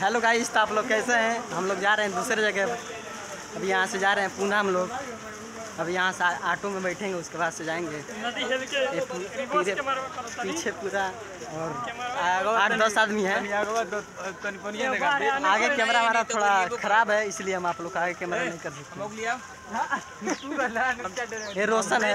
Hello guys तो आप लोग कैसे हैं? हम लोग जा रहे हैं दूसरे जगह अभी यहाँ से जा रहे हैं पूना हम लोग। अभी यहाँ से ऑटो में बैठेंगे उसके बाद से जाएँगे। पूरे पीछे पूरा और आठ दस आदमी है। आगे कैमरा हमारा थोड़ा खराब है इसलिए हम आप लोग का आगे कैमरा नहीं कर सकते। ये रोशन है।